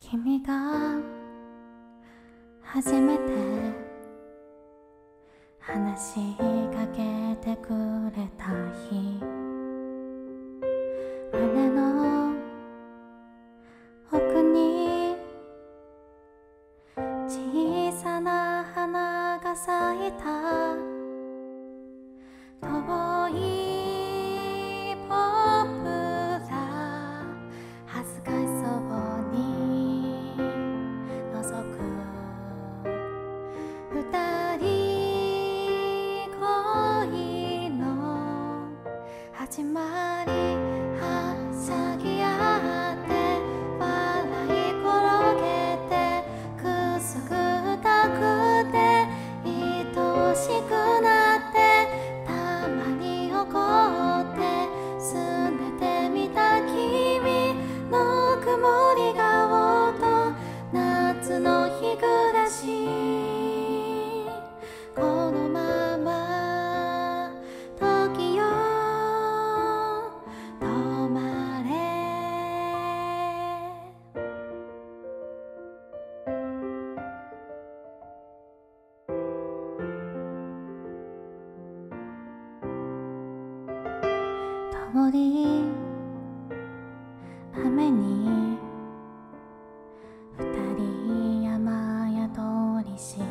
君が初めて話しかけてくれた日。切歌。り雨に二人山宿りして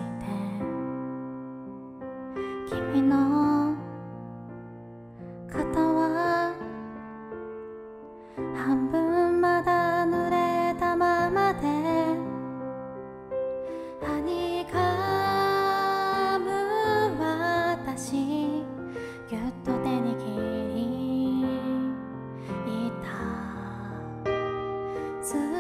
君の肩を色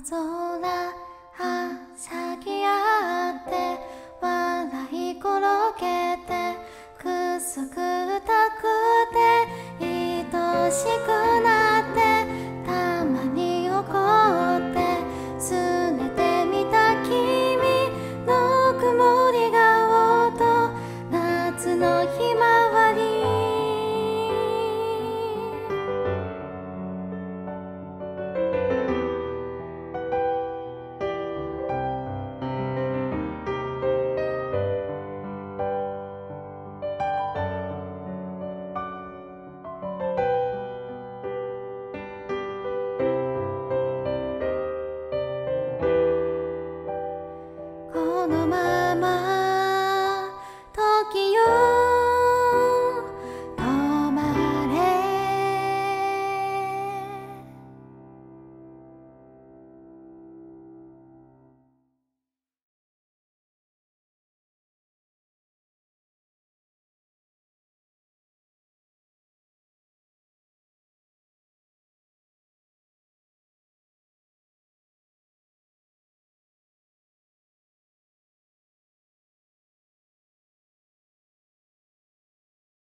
走了